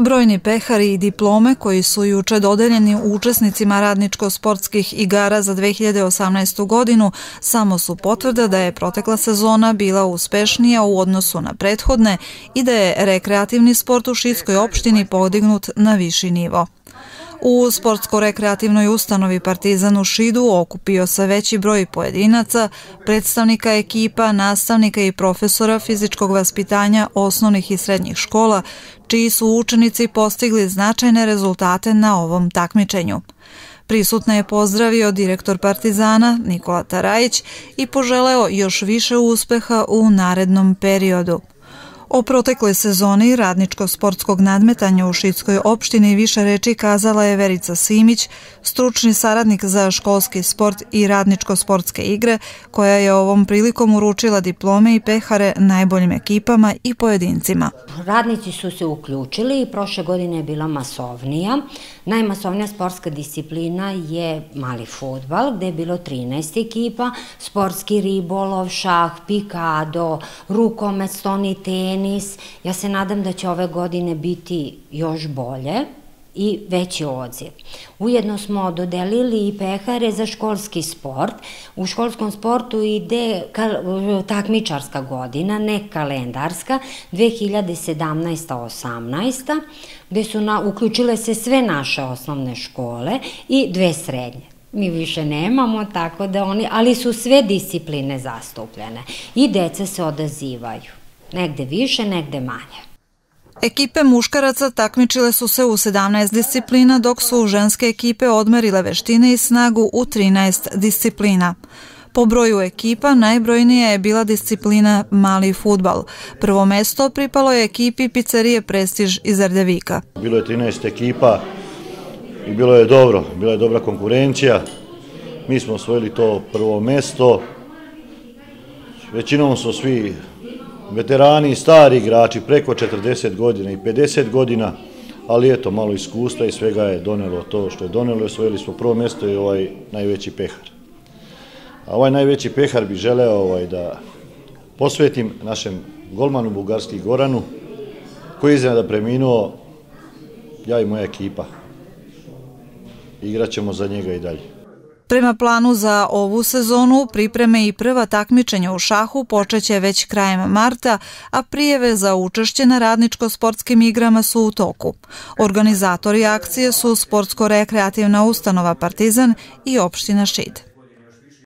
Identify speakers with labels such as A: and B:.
A: Brojni pehari i diplome koji su juče dodeljeni učesnicima radničko-sportskih igara za 2018. godinu samo su potvrda da je protekla sezona bila uspešnija u odnosu na prethodne i da je rekreativni sport u Šitskoj opštini podignut na viši nivo. U sportsko-rekreativnoj ustanovi Partizan u Šidu okupio se veći broj pojedinaca, predstavnika ekipa, nastavnika i profesora fizičkog vaspitanja osnovnih i srednjih škola, čiji su učenici postigli značajne rezultate na ovom takmičenju. Prisutna je pozdravio direktor Partizana Nikola Tarajić i poželeo još više uspeha u narednom periodu. O protekloj sezoni radničko-sportskog nadmetanja u Šitskoj opštini više reči kazala je Verica Simić, stručni saradnik za školski sport i radničko-sportske igre, koja je ovom prilikom uručila diplome i pehare najboljim ekipama i pojedincima.
B: Radnici su se uključili i prošle godine je bila masovnija. Najmasovnija sportska disciplina je mali futbal, gde je bilo 13 ekipa, sportski ribolov, šah, pikado, rukomet, stoni tenis, tenis. Ja se nadam da će ove godine biti još bolje i veći odziv. Ujedno smo dodelili i pehare za školski sport. U školskom sportu ide takmičarska godina, ne kalendarska, 2017-18, gde su uključile se sve naše osnovne škole i dve srednje. Mi više nemamo, tako da oni, ali su sve discipline zastupljene i deca se odazivaju. Negde više, negde manje.
A: Ekipe muškaraca takmičile su se u 17 disciplina, dok su ženske ekipe odmerile veštine i snagu u 13 disciplina. Po broju ekipa najbrojnija je bila disciplina mali futbal. Prvo mesto pripalo je ekipi pizzerije Prestiž iz Erdevika.
C: Bilo je 13 ekipa i bilo je dobro, bila je dobra konkurencija. Mi smo osvojili to prvo mesto. Većinom su svi veterani i stari igrači, preko 40 godina i 50 godina, ali eto, malo iskustva i svega je donelo to što je donelo, osvojili smo prvo mjesto i ovaj najveći pehar. A ovaj najveći pehar bi želeo ovaj, da posvetim našem golmanu Bugarski Goranu, koji je da preminuo, ja i moja ekipa. Igraćemo za njega i dalje.
A: Prema planu za ovu sezonu, pripreme i prva takmičenja u šahu počeće već krajem marta, a prijeve za učešće na radničko-sportskim igrama su u toku. Organizatori akcije su Sportsko-rekreativna ustanova Partizan i opština Šid.